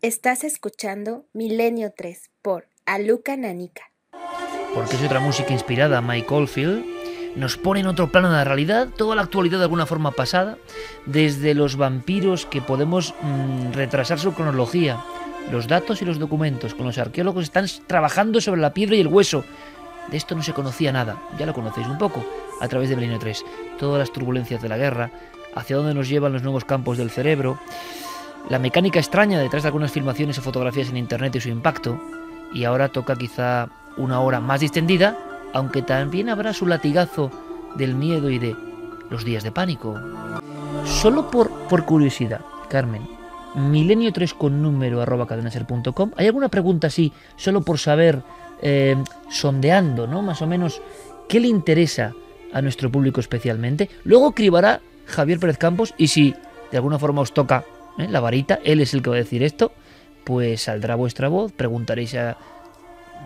Estás escuchando Milenio 3 por Aluca Nanica. Porque es otra música inspirada a Mike Oldfield. Nos pone en otro plano de la realidad, toda la actualidad de alguna forma pasada, desde los vampiros que podemos mm, retrasar su cronología, los datos y los documentos, con los arqueólogos están trabajando sobre la piedra y el hueso. De esto no se conocía nada, ya lo conocéis un poco, a través de Milenio 3. Todas las turbulencias de la guerra, hacia dónde nos llevan los nuevos campos del cerebro, la mecánica extraña detrás de algunas filmaciones o fotografías en internet y su impacto, y ahora toca quizá una hora más distendida, aunque también habrá su latigazo del miedo y de los días de pánico. Solo por, por curiosidad, Carmen, milenio 3 con número arroba cadenaser.com, ¿hay alguna pregunta así, solo por saber, eh, sondeando, ¿no? Más o menos, ¿qué le interesa a nuestro público especialmente? Luego cribará Javier Pérez Campos y si de alguna forma os toca ¿eh? la varita, él es el que va a decir esto, pues saldrá vuestra voz, preguntaréis a,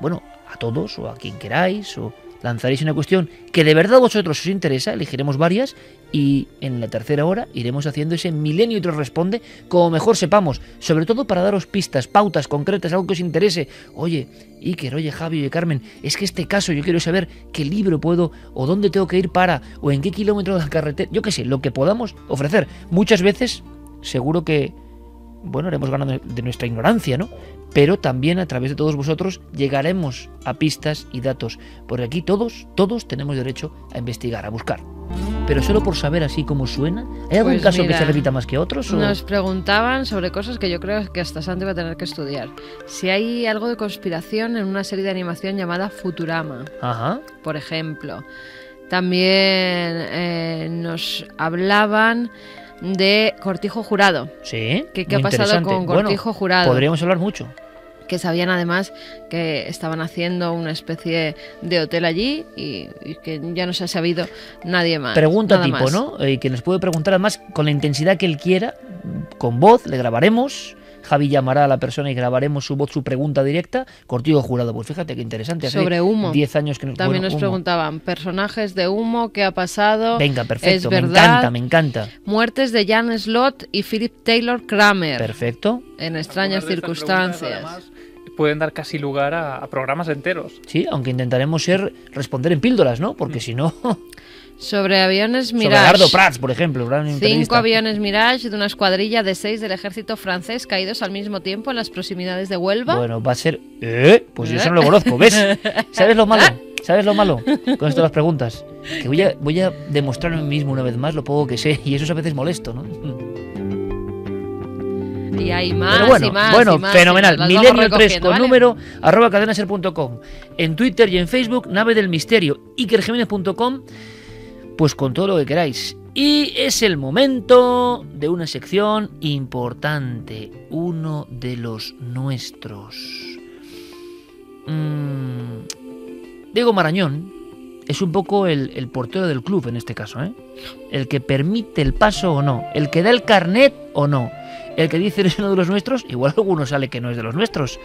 bueno, a todos o a quien queráis o lanzaréis una cuestión que de verdad a vosotros os interesa, elegiremos varias y en la tercera hora iremos haciendo ese milenio y otro responde como mejor sepamos, sobre todo para daros pistas, pautas concretas, algo que os interese. Oye, Iker, oye Javi, oye Carmen, es que este caso yo quiero saber qué libro puedo o dónde tengo que ir para o en qué kilómetro de la carretera, yo qué sé, lo que podamos ofrecer. Muchas veces seguro que bueno, haremos ganando de nuestra ignorancia, ¿no? Pero también a través de todos vosotros llegaremos a pistas y datos, porque aquí todos, todos tenemos derecho a investigar, a buscar. Pero solo por saber así cómo suena, ¿hay algún Pues caso que se repita más que otros? o- Nos preguntaban sobre cosas que yo creo que hasta Santi va a tener que estudiar. Si hay algo de conspiración en una serie de animación llamada Futurama, Ajá. por ejemplo. También eh, nos hablaban de Cortijo Jurado, Sí. ¿Qué- qué ha pasado con Bueno, Cortijo Jurado? Podríamos hablar mucho. que sabían además que estaban haciendo una especie de hotel allí y, y que ya no se ha sabido nadie más. Pregunta tipo, más. ¿no? Eh, que nos puede preguntar además con la intensidad que él quiera, con voz, le grabaremos. Javi llamará a la persona y grabaremos su voz, su pregunta directa. Cortijo jurado, pues fíjate qué interesante. Hace Sobre humo. 10 años que no También bueno, nos humo. preguntaban, personajes de humo, ¿qué ha pasado? Venga, perfecto, ¿Es me verdad? encanta, me encanta. Muertes de Jan Slott y Philip Taylor Kramer Perfecto. en extrañas circunstancias. pueden dar casi lugar a, a programas enteros. Sí, aunque intentaremos ser responder en píldoras, ¿no? Porque si no, Sobre aviones sobre Mirage. Gardo Prats, por ejemplo, Cinco aviones Mirage de una escuadrilla de seis del ejército francés caídos al mismo tiempo en las proximidades de Huelva. Bueno, va a ser. ¿Eh? Pues yo eso no lo conozco, ¿ves? ¿Sabes lo malo? ¿Sabes lo malo con esto de las preguntas? Que voy a, voy a demostrar a mí mismo una vez más lo poco que sé, y eso es a veces molesto, ¿no? Y hay más Pero bueno, y más. bueno, y más, fenomenal. Milenio 3 recogiendo, con ¿vale? número arroba cadenaser.com. En Twitter y en Facebook, nave del misterio. ikerjiménez.com, pues con todo lo que queráis. Y es el momento de una sección importante. Uno de los nuestros. Mm, Diego Marañón es un poco el, portero del club en este caso, ¿eh? El que permite el paso o no, el que da el carnet o no, el que dice eres uno de los nuestros, igual alguno sale que no es de los nuestros.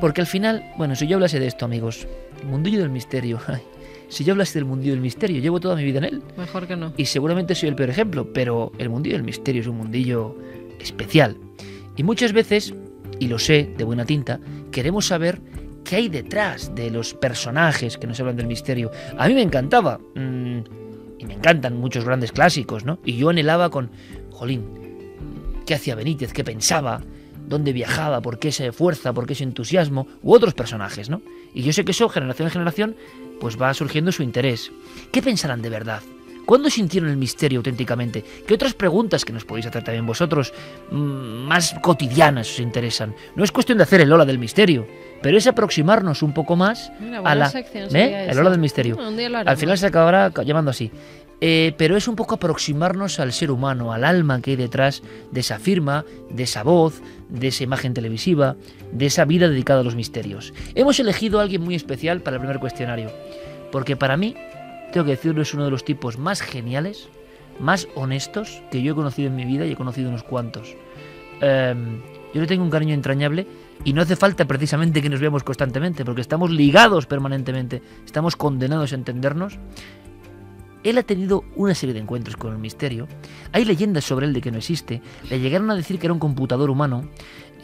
Porque al final, bueno, si yo hablase de esto, amigos, mundillo del misterio, si yo hablase del mundillo del misterio, llevo toda mi vida en él Mejor que no. y seguramente soy el peor ejemplo, pero el mundillo del misterio es un mundillo especial. Y muchas veces, y lo sé de buena tinta, queremos saber qué hay detrás de los personajes que nos hablan del misterio. A mí me encantaba, mm, y me encantan muchos grandes clásicos, ¿no? Y yo anhelaba con, jolín, ¿qué hacía Benítez? ¿Qué pensaba? ¿Dónde viajaba? ¿Por qué esa fuerza? ¿Por qué ese entusiasmo? U otros personajes, ¿no? Y yo sé que eso, generación en generación, pues va surgiendo su interés. ¿Qué pensarán de verdad? ¿Cuándo sintieron el misterio auténticamente? ¿Qué otras preguntas que nos podéis hacer también vosotros mm, más cotidianas os interesan? No es cuestión de hacer el ola del misterio, pero es aproximarnos un poco más a la... sección ¿Eh? El ola del misterio. Al final se acabará ca- llamando así. Eh, pero es un poco aproximarnos al ser humano, al alma que hay detrás de esa firma, de esa voz, de esa imagen televisiva, de esa vida dedicada a los misterios. Hemos elegido a alguien muy especial para el primer cuestionario, porque para mí, tengo que decirlo, es uno de los tipos más geniales, más honestos que yo he conocido en mi vida y he conocido unos cuantos. Em, yo le tengo un cariño entrañable y no hace falta precisamente que nos veamos constantemente, porque estamos ligados permanentemente, estamos condenados a entendernos. Él ha tenido una serie de encuentros con el misterio. Hay leyendas sobre él de que no existe. Le llegaron a decir que era un computador humano.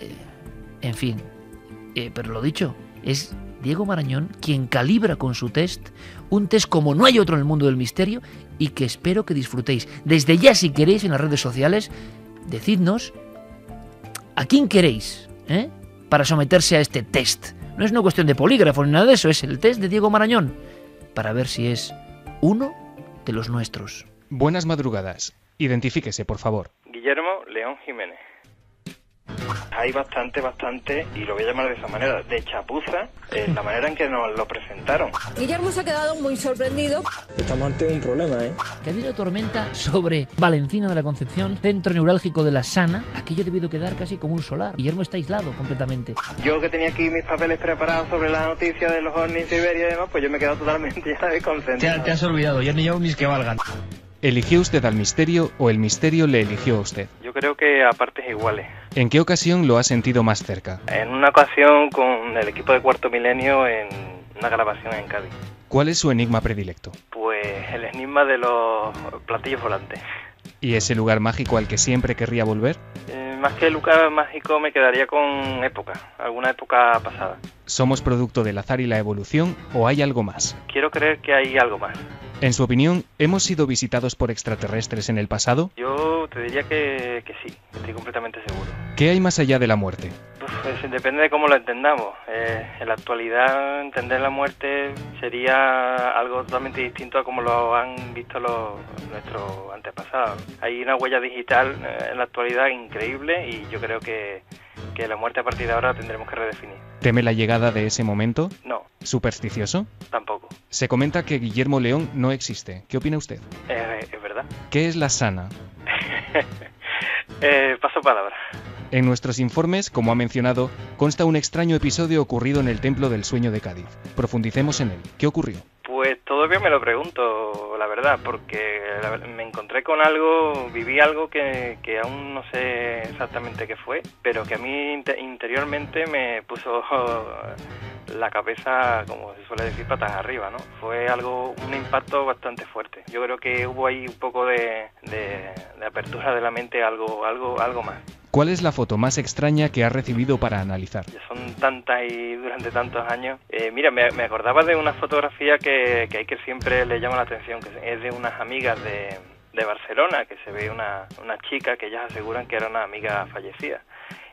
Eh, En fin, eh, pero lo dicho, es Diego Marañón quien calibra con su test un test como no hay otro en el mundo del misterio y que espero que disfrutéis. Desde ya, si queréis, en las redes sociales, decidnos a quién queréis ¿eh? para someterse a este test. No es una cuestión de polígrafo ni nada de eso, es el test de Diego Marañón para ver si es uno de los nuestros. Buenas madrugadas. Identifíquese, por favor. Guillermo León Jiménez. Hay bastante, bastante, y lo voy a llamar de esa manera, de chapuza, en la manera en que nos lo presentaron. Guillermo se ha quedado muy sorprendido. Estamos ante un problema, ¿eh? Que ha habido tormenta sobre Valencina de la Concepción, centro neurálgico de la Sana. Aquello ha debido quedar casi como un solar. Guillermo está aislado completamente. Yo que tenía aquí mis papeles preparados sobre la noticia de los ovnis de Iberia y demás, pues yo me he quedado totalmente ya desconcentrado. has olvidado, yo ni llevo mis que valgan. ¿Eligió usted al misterio o el misterio le eligió a usted? Yo creo que a partes iguales. ¿En qué ocasión lo ha sentido más cerca? En una ocasión con el equipo de Cuarto Milenio en una grabación en Cádiz. ¿Cuál es su enigma predilecto? Pues el enigma de los platillos volantes. ¿Y ese lugar mágico al que siempre querría volver? Eh, más que lugar mágico me quedaría con época, alguna época pasada. ¿Somos producto del azar y la evolución o hay algo más? Quiero creer que hay algo más. En su opinión, ¿hemos sido visitados por extraterrestres en el pasado? Yo te diría que, que sí, estoy completamente seguro. ¿Qué hay más allá de la muerte? Pues depende de cómo lo entendamos. Eh, en la actualidad, entender la muerte sería algo totalmente distinto a como lo han visto los, nuestros antepasados. Hay una huella digital eh, en la actualidad increíble y yo creo que, que la muerte a partir de ahora tendremos que redefinir. ¿Teme la llegada de ese momento? No, ¿Supersticioso? tampoco. Se comenta que Guillermo León no existe. ¿Qué opina usted? Eh, es verdad. ¿Qué es la sana? Eh, paso palabra. En nuestros informes, como ha mencionado, consta un extraño episodio ocurrido en el Templo del Sueño de Cádiz. Profundicemos en él. ¿Qué ocurrió? Pues todavía me lo pregunto, la verdad, porque me encontré con algo, viví algo que, que aún no sé exactamente qué fue, pero que a mí inte- interiormente me puso la cabeza, como se suele decir, patas arriba, ¿no? Fue algo, un impacto bastante fuerte. Yo creo que hubo ahí un poco de, de- de apertura de la mente, a algo, algo, algo más. ¿Cuál es la foto más extraña que ha recibido para analizar? Son tantas y durante tantos años. Eh, mira, me, me acordaba de una fotografía que, que hay que siempre le llama la atención, que es de unas amigas de, de Barcelona, que se ve una, una chica que ellas aseguran que era una amiga fallecida.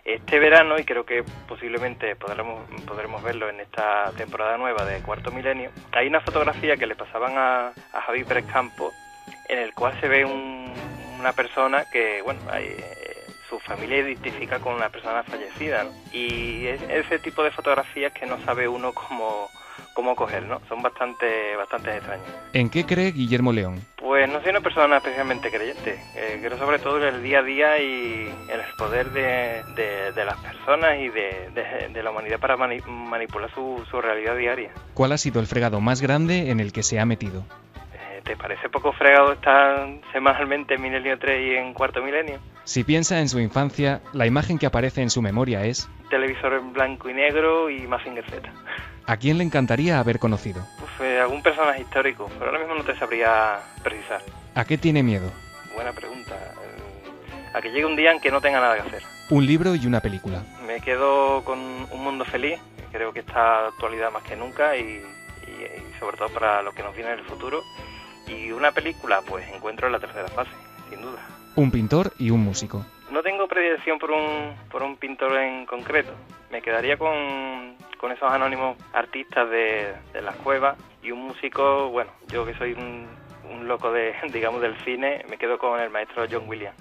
Este verano, y creo que posiblemente podremos, podremos verlo en esta temporada nueva de Cuarto Milenio, hay una fotografía que le pasaban a, a Javi Pérez Campos, en el cual se ve un- una persona que, bueno, hay, eh, su familia identifica con una persona fallecida, ¿no? Y es ese tipo de fotografías que no sabe uno cómo, cómo coger, ¿no? Son bastante, bastante extrañas. ¿En qué cree Guillermo León? Pues no soy una persona especialmente creyente. Eh, creo sobre todo en el día a día y en el poder de, de- de las personas y de, de- de la humanidad para mani- manipular su, su realidad diaria. ¿Cuál ha sido el fregado más grande en el que se ha metido? Eh, ¿Te parece poco fregado estar semanalmente en Milenio 3 y en Cuarto Milenio? Si piensa en su infancia, la imagen que aparece en su memoria es Televisor en blanco y negro y Mazinger Z. ¿a quién le encantaría haber conocido? Uf, eh, algún personaje histórico, pero ahora mismo no te sabría precisar. ¿A qué tiene miedo? Buena pregunta. Eh, a que llegue un día en que no tenga nada que hacer. Un libro y una película. Me quedo con Un Mundo Feliz, que creo que está actualidad más que nunca y, y- y sobre todo para lo que nos viene en el futuro. Y una película, pues encuentro en la tercera fase, sin duda. Un pintor y un músico. No tengo predilección por un, por un pintor en concreto. Me quedaría con, con esos anónimos artistas de, de las cuevas y un músico, bueno, yo que soy un, un loco de, digamos, del cine, me quedo con el maestro John Williams.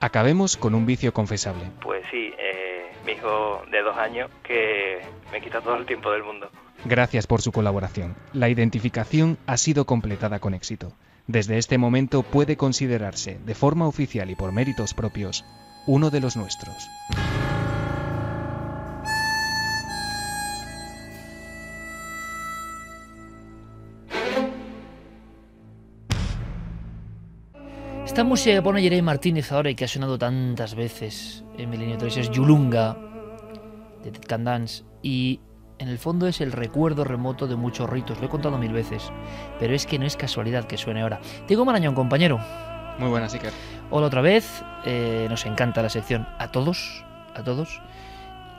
Acabemos con un vicio confesable. Pues sí, eh, mi hijo de dos años que me quita todo el tiempo del mundo. Gracias por su colaboración. La identificación ha sido completada con éxito. Desde este momento puede considerarse, de forma oficial y por méritos propios, uno de los nuestros. Esta música que pone Jeremy Martínez ahora y que ha sonado tantas veces en Milenio 3 es Yulunga de Ted Can Dance y en el fondo es el recuerdo remoto de muchos ritos. Lo he contado mil veces, pero es que no es casualidad que suene ahora. Diego Marañón, compañero. Muy buenas, Iker. Hola otra vez. eh, nos encanta la sección a todos, a todos.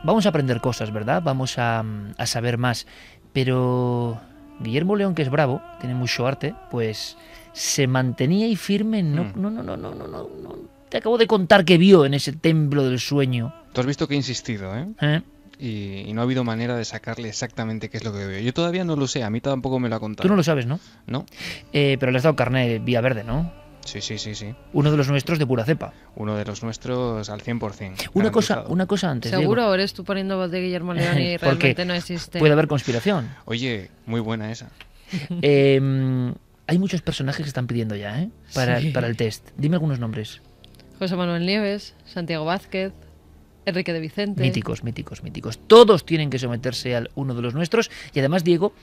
vamos a aprender cosas, ¿verdad? Vamos a, a saber más. Pero Guillermo León, que es bravo, tiene mucho arte, pues se mantenía ahí firme. No, Mm. no, no, no, no, no, no, no. Te acabo de contar que vio en ese templo del sueño. Tú has visto que he insistido, ¿eh? ¿eh? Y, y no ha habido manera de sacarle exactamente qué es lo que veo. Yo todavía no lo sé, a mí tampoco me lo ha contado. Tú no lo sabes, ¿no? ¿No? Eh, pero le has dado carne vía verde, ¿no? Sí, sí, sí, sí. Uno de los nuestros de pura cepa. Uno de los nuestros al 100%. Una cosa, una cosa antes. Diego. ¿Seguro o eres tú poniendo voz de Guillermo León y Porque realmente no existe? Puede haber conspiración. Oye, muy buena esa. Eh, hay muchos personajes que están pidiendo ya, ¿eh? Para, Sí. para el test. Dime algunos nombres. José Manuel Nieves, Santiago Vázquez, Enrique de Vicente. Míticos, míticos, míticos. Todos tienen que someterse al uno de los nuestros. Y además, Diego,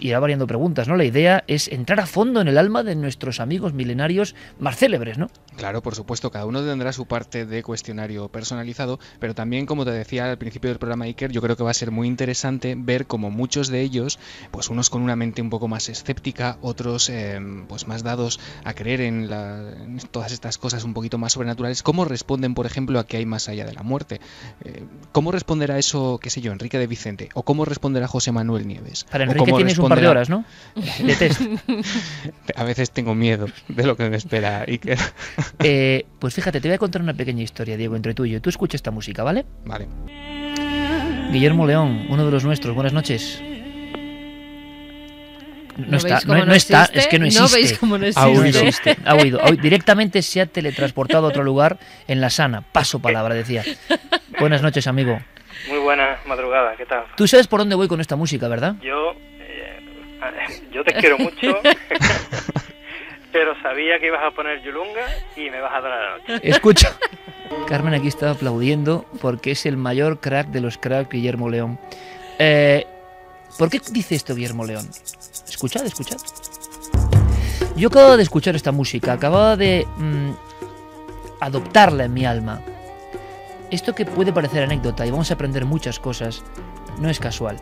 irá variando preguntas, ¿no? La idea es entrar a fondo en el alma de nuestros amigos milenarios más célebres, ¿no? Claro, por supuesto, cada uno tendrá su parte de cuestionario personalizado, pero también, como te decía al principio del programa Iker, yo creo que va a ser muy interesante ver cómo muchos de ellos, pues unos con una mente un poco más escéptica, otros eh, pues más dados a creer en, la- en todas estas cosas un poquito más sobrenaturales, cómo responden, por ejemplo, a que hay más allá de la muerte. Eh, ¿Cómo responderá eso, qué sé yo, Enrique de Vicente? ¿O cómo responderá José Manuel Nieves? Para ¿O Enrique cómo tienes un par de horas, ¿no? De test. A veces tengo miedo de lo que me espera, Iker. Eh, pues fíjate, te voy a contar una pequeña historia, Diego, entre tú y yo. Tú escucha esta música, ¿vale? Vale. Guillermo León, uno de los nuestros. Buenas noches. No, ¿No está, no, no está, existe? es que no ¿No existe. veis cómo no Aún no existe? existe. Ha huido. Ha huido. Directamente se ha teletransportado a otro lugar en la sana. Paso palabra, decía. Buenas noches, amigo. Muy buena madrugada, ¿qué tal? Tú sabes por dónde voy con esta música, ¿verdad? Yo, yo te quiero mucho, pero sabía que ibas a poner Yulunga y me vas a dar la noche. Escucha. Carmen aquí está aplaudiendo porque es el mayor crack de los cracks, Guillermo León. Eh, ¿Por qué dice esto Guillermo León? Escuchad, escuchad. Yo acababa de escuchar esta música, acababa de mm, adoptarla en mi alma. Esto que puede parecer anécdota y vamos a aprender muchas cosas, no es casual.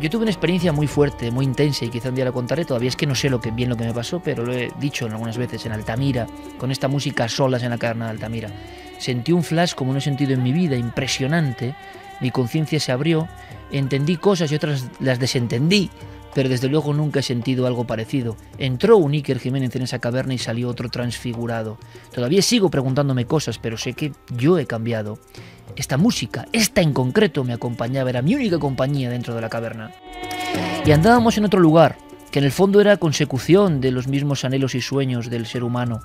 Yo tuve una experiencia muy fuerte, muy intensa y quizá un día la contaré, todavía es que no sé lo que, bien lo que me pasó, pero lo he dicho algunas veces en Altamira, con esta música solas en la caverna de Altamira. Sentí un flash como no he sentido en mi vida, impresionante, mi conciencia se abrió, entendí cosas y otras las desentendí, pero desde luego nunca he sentido algo parecido. Entró un Iker Jiménez en esa caverna y salió otro transfigurado. Todavía sigo preguntándome cosas, pero sé que yo he cambiado. Esta música, esta en concreto, me acompañaba, era mi única compañía dentro de la caverna. Y andábamos en otro lugar, que en el fondo era consecución de los mismos anhelos y sueños del ser humano.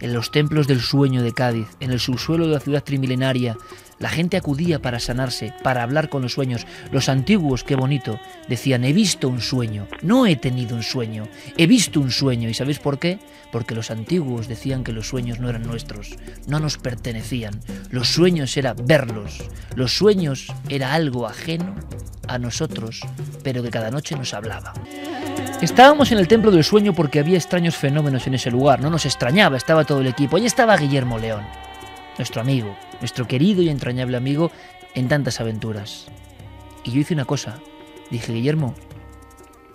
En los templos del sueño de Cádiz, en el subsuelo de la ciudad trimilenaria, la gente acudía para sanarse, para hablar con los sueños. Los antiguos, qué bonito, decían, he visto un sueño, no he tenido un sueño, he visto un sueño. ¿Y sabéis por qué? Porque los antiguos decían que los sueños no eran nuestros, no nos pertenecían. Los sueños era verlos, los sueños era algo ajeno a nosotros, pero que cada noche nos hablaba. Estábamos en el templo del sueño porque había extraños fenómenos en ese lugar, no nos extrañaba, estaba todo el equipo. Allí estaba Guillermo León, nuestro amigo, nuestro querido y entrañable amigo en tantas aventuras. Y yo hice una cosa, dije, Guillermo,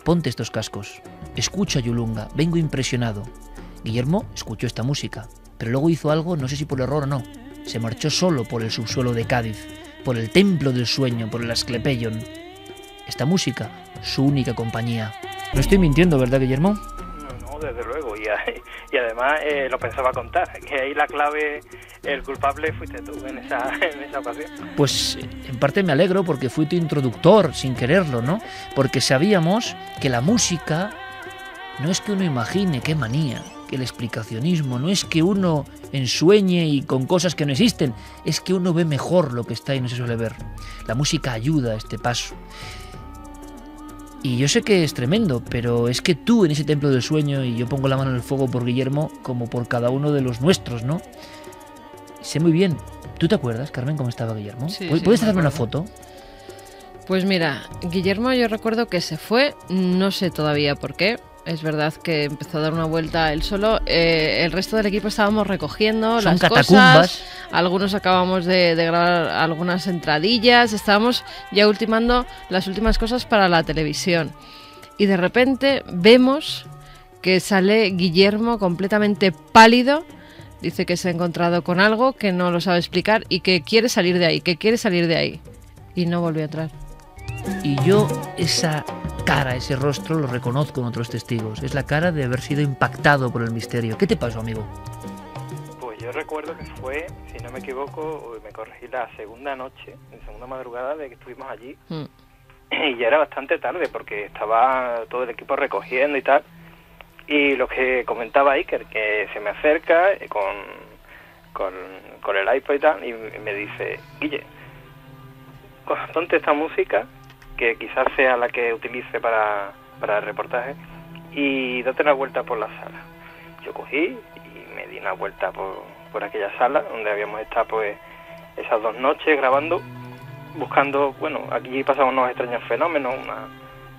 ponte estos cascos, escucha Yulunga, vengo impresionado. Guillermo escuchó esta música, pero luego hizo algo, no sé si por error o no, se marchó solo por el subsuelo de Cádiz, por el templo del sueño, por el Asclepeion. Esta música, su única compañía. No estoy mintiendo, ¿verdad, Guillermo? No, desde luego. Y además eh, lo pensaba contar, que ahí la clave, el culpable fuiste tú en esa, ocasión. Pues en parte me alegro porque fui tu introductor sin quererlo, ¿no? Porque sabíamos que la música no es que uno imagine, qué manía, que el explicacionismo no es que uno ensueñe y con cosas que no existen, es que uno ve mejor lo que está y no se suele ver. La música ayuda a este paso. Y yo sé que es tremendo, pero es que tú en ese templo del sueño, y yo pongo la mano en el fuego por Guillermo como por cada uno de los nuestros, ¿no? Sé muy bien. ¿Tú te acuerdas, Carmen, cómo estaba Guillermo? Sí, ¿Pu- sí, ¿Puedes me hacerme una foto? Pues mira, Guillermo yo recuerdo que se fue, no sé todavía por qué. Es verdad que empezó a dar una vuelta él solo. eh, el resto del equipo estábamos recogiendo Son las catacumbas. cosas. Algunos acabamos de, de grabar algunas entradillas. Estábamos ya ultimando las últimas cosas para la televisión. Y de repente vemos que sale Guillermo completamente pálido, Dice que se ha encontrado con algo que no lo sabe explicar y que quiere salir de ahí, que quiere salir de ahí. Y no volvió a entrar. Y yo esa cara, ese rostro lo reconozco en otros testigos. Es la cara de haber sido impactado por el misterio. ¿Qué te pasó, amigo? Pues yo recuerdo que fue, si no me equivoco, me corregí la segunda noche, la segunda madrugada de que estuvimos allí. Mm. Y ya era bastante tarde porque estaba todo el equipo recogiendo y tal. Y lo que comentaba Iker, que se me acerca eh, con, con, con el iPod y tal, y me dice, Guille, ponte esta música, que quizás sea la que utilice para, para el reportaje, y date una vuelta por la sala. Yo cogí y me di una vuelta por, por aquella sala donde habíamos estado pues esas dos noches grabando, buscando, bueno, aquí pasaban unos extraños fenómenos una,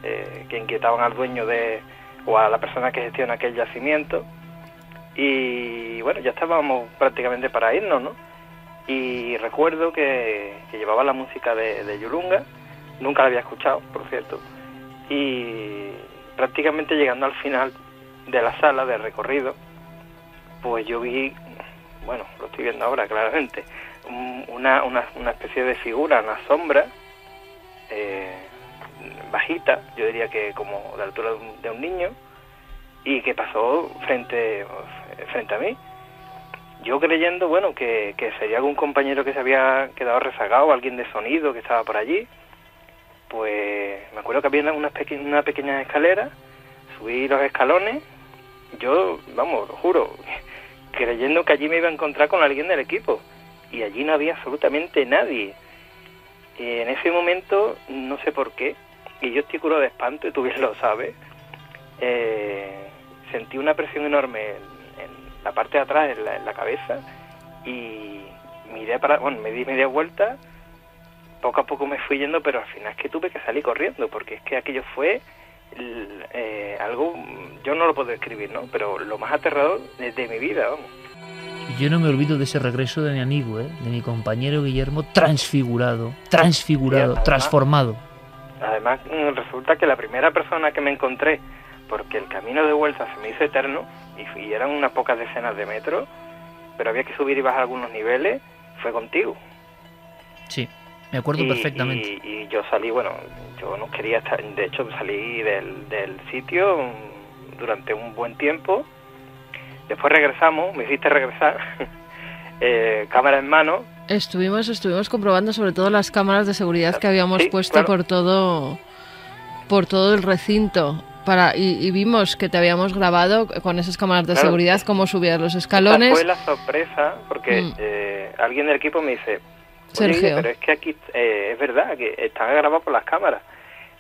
eh, que inquietaban al dueño de o a la persona que gestiona aquel yacimiento y bueno, ya estábamos prácticamente para irnos, ¿no? Y recuerdo que, llevaba la música de, de Yurunga, nunca la había escuchado, por cierto, y prácticamente llegando al final de la sala de recorrido, pues yo vi, bueno, lo estoy viendo ahora claramente, un- una, una, una especie de figura, una sombra, eh, bajita, yo diría que como de la altura de un, de un niño, y que pasó frente, frente a mí. Yo creyendo, bueno, que, que sería algún compañero que se había quedado rezagado, alguien de sonido que estaba por allí, pues me acuerdo que había una, peque- una pequeña escalera, subí los escalones, yo, vamos, lo juro, creyendo que allí me iba a encontrar con alguien del equipo, y allí no había absolutamente nadie. Y en ese momento, no sé por qué, y yo estoy curado de espanto, y tú bien lo sabes, eh, sentí una presión enorme en, en la parte de atrás, en la, en la cabeza, y miré para, bueno, me di media vuelta, poco a poco me fui yendo, pero al final es que tuve que salir corriendo, porque es que aquello fue eh, algo, yo no lo puedo describir, ¿no? Pero lo más aterrador de, de mi vida, vamos. Yo no me olvido de ese regreso de mi amigo, ¿eh? de mi compañero Guillermo, transfigurado, transfigurado, además- transformado. Además, mm, resulta que la primera persona que me encontré, porque el camino de vuelta se me hizo eterno, y, eran unas pocas decenas de metros, pero había que subir y bajar algunos niveles, fue contigo. Sí, me acuerdo y, perfectamente. Y, y yo salí, bueno, yo no quería estar, de hecho salí del, del sitio durante un buen tiempo, después regresamos, me hiciste regresar, eh, cámara en mano, Estuvimos, estuvimos comprobando sobre todo las cámaras de seguridad que habíamos Sí, puesto claro. por todo por todo el recinto para y, y vimos que te habíamos grabado con esas cámaras de Claro. seguridad cómo subías los Esa escalones. fue la sorpresa, porque Mm. eh, alguien del equipo me dice, "Oye, Sergio. pero es que aquí eh, es verdad que están grabados por las cámaras,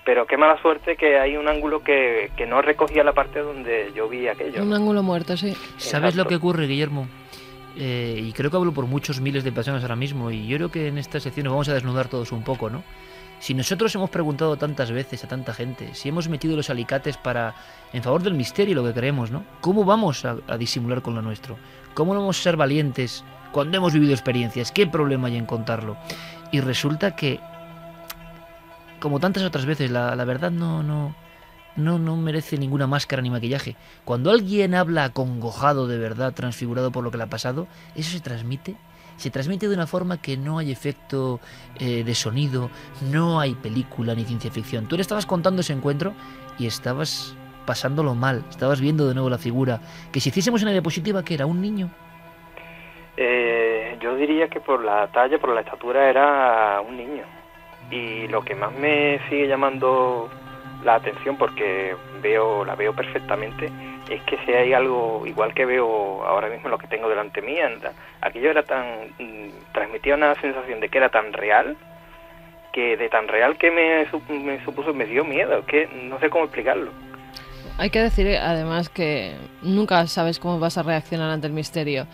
pero qué mala suerte que hay un ángulo que, que no recogía la parte donde yo vi aquello. Un ángulo muerto, sí. ¿Sabes lo Exacto. que ocurre, Guillermo? Eh, y creo que hablo por muchos miles de personas ahora mismo, y yo creo que en esta sección nos vamos a desnudar todos un poco, ¿no? Si nosotros hemos preguntado tantas veces a tanta gente, si hemos metido los alicates para en favor del misterio y lo que creemos, ¿no? ¿Cómo vamos a, disimular con lo nuestro? ¿Cómo vamos a ser valientes cuando hemos vivido experiencias? ¿Qué problema hay en contarlo? Y resulta que, como tantas otras veces, la, la verdad no, no, no, no merece ninguna máscara ni maquillaje. Cuando alguien habla acongojado de verdad, transfigurado por lo que le ha pasado, eso se transmite. Se transmite de una forma que no hay efecto eh, de sonido, no hay película ni ciencia ficción. Tú le estabas contando ese encuentro y estabas pasándolo mal, estabas viendo de nuevo la figura. Que si hiciésemos una diapositiva, que era un niño, Eh, yo diría que por la talla, por la estatura era un niño. Y lo que más me sigue llamando la atención, porque veo la veo perfectamente, es que si hay algo, igual que veo ahora mismo lo que tengo delante mía, aquello era tan, mm, transmitía una sensación de que era tan real, que de tan real que me supuso, me dio miedo, que no sé cómo explicarlo. Hay que decir eh, además que nunca sabes cómo vas a reaccionar ante el misterio.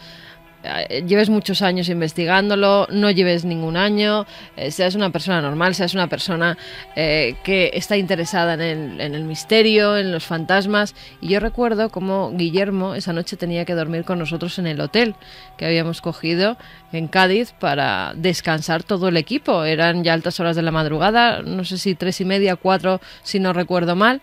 Eh, Lleves muchos años investigándolo, no lleves ningún año, eh, seas una persona normal, seas una persona eh, que está interesada en el, en el misterio, en los fantasmas. Y yo recuerdo cómo Guillermo esa noche tenía que dormir con nosotros en el hotel que habíamos cogido en Cádiz para descansar todo el equipo. Eran ya altas horas de la madrugada, no sé si tres y media, cuatro, si no recuerdo mal.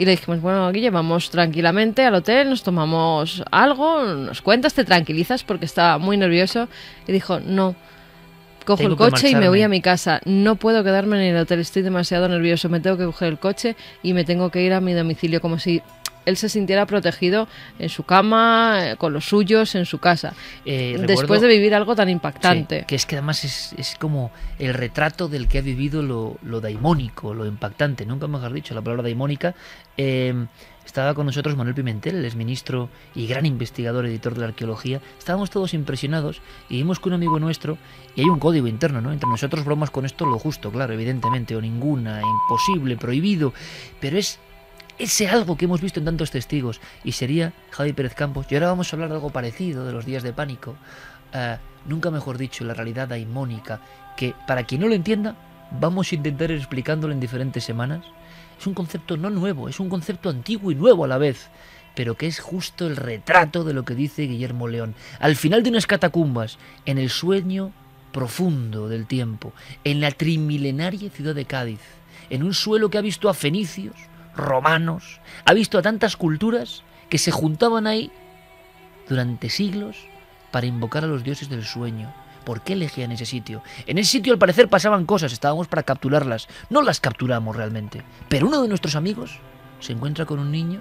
Y le dijimos, bueno, Guille, vamos tranquilamente al hotel, nos tomamos algo, nos cuentas, te tranquilizas porque estaba muy nervioso. Y dijo, no, cojo Tengo el coche y me voy a mi casa. No puedo quedarme en el hotel, estoy demasiado nervioso. Me tengo que coger el coche y me tengo que ir a mi domicilio, como si él se sintiera protegido en su cama, eh, con los suyos, en su casa. Eh, Después recuerdo- de vivir algo tan impactante. Sí, que es que además es, es como el retrato del que ha vivido lo, lo daimónico, lo impactante. Nunca mejor dicho la palabra daimónica. Eh, estaba con nosotros Manuel Pimentel, el exministro y gran investigador, editor de la arqueología. Estábamos todos impresionados y vimos que un amigo nuestro, y hay un código interno, ¿no? Entre nosotros bromas con esto lo justo, claro, evidentemente, o ninguna, imposible, prohibido, pero es ese algo que hemos visto en tantos testigos y sería Javi Pérez Campos. Y ahora vamos a hablar de algo parecido, de los días de pánico. Eh, nunca mejor dicho, la realidad daimónica, que para quien no lo entienda, vamos a intentar ir explicándolo en diferentes semanas. Es un concepto no nuevo, es un concepto antiguo y nuevo a la vez, pero que es justo el retrato de lo que dice Guillermo León. Al final de unas catacumbas, en el sueño profundo del tiempo, en la trimilenaria ciudad de Cádiz, en un suelo que ha visto a fenicios, romanos, ha visto a tantas culturas que se juntaban ahí durante siglos para invocar a los dioses del sueño. ¿Por qué elegían ese sitio? En ese sitio al parecer pasaban cosas, estábamos para capturarlas. No las capturamos realmente. Pero uno de nuestros amigos se encuentra con un niño